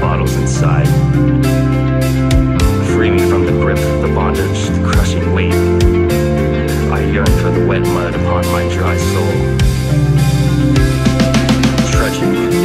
Bottles inside. Free me from the grip, the bondage, the crushing weight. I yearn for the wet mud upon my dry soul. Trudging